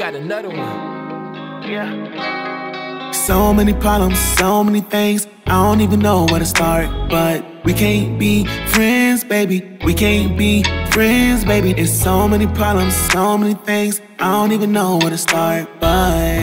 another one. Yeah. So many problems, so many things. I don't even know where to start. But we can't be friends, baby. We can't be friends, baby. There's so many problems, so many things. I don't even know where to start. But.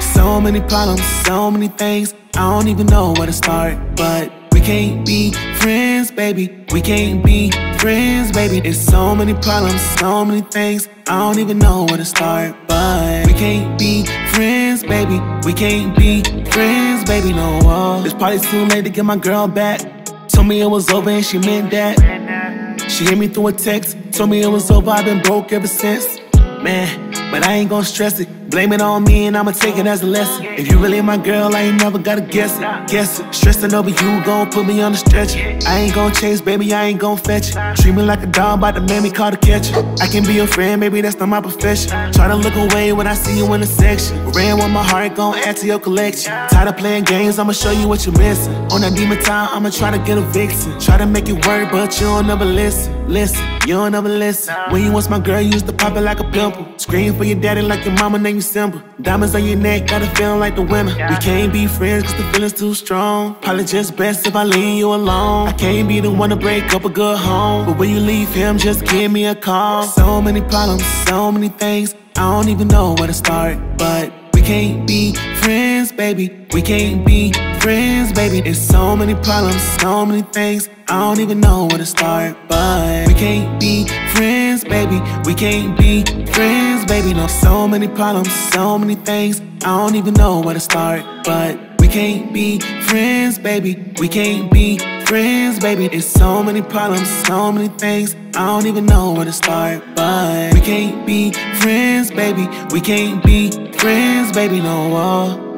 So many problems, so many things. I don't even know where to start. But can't be friends, baby. We can't be friends, baby. There's so many problems, so many things. I don't even know where to start. But we can't be friends, baby. We can't be friends, baby. No, uh, it's probably too late to get my girl back. Told me it was over and she meant that. She hit me through a text, told me it was over. I've been broke ever since. Man, but I ain't gon' stress it. Blame it on me and I'ma take it as a lesson. If you really my girl, I ain't never gotta guess it. Guess it. Stressing over you gon' put me on the stretcher. I ain't gon' chase, baby, I ain't gon' fetch it. Treat me like a dog, about to make me call the catcher. I can be your friend, maybe that's not my profession. Try to look away when I see you in the section. Ran with my heart, gon' add to your collection. Tired of playing games, I'ma show you what you're missing. On that demon time, I'ma try to get a vixen. Try to make it work, but you don't never listen. Listen, you don't never listen. When you was my girl, you used to pop it like a pimple. Scream for your daddy like your mama named you Simba. Diamonds on your neck, got a feeling like the winner. We can't be friends cause the feeling's too strong. Probably just best if I leave you alone. I can't be the one to break up a good home. But when you leave him, just give me a call. So many problems, so many things. I don't even know where to start. But we can't be friends, baby. We can't be friends, baby. There's so many problems, so many things. I don't even know where to start. But we can't be friends, baby. We can't be friends, baby. No, so many problems, so many things. I don't even know where to start. But we can't be friends, baby. We can't be friends, baby. There's so many problems, so many things. I don't even know where to start. But we can't be friends, baby. We can't be friends, baby. No. Uh,